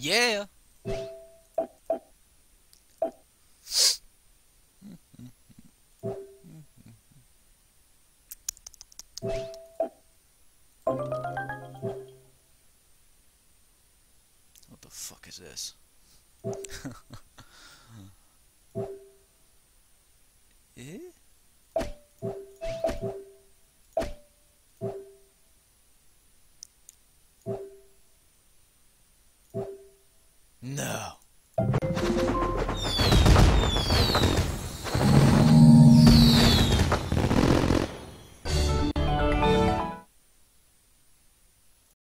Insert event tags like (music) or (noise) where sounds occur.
Yeah. What the fuck is this? (laughs) Ew. No.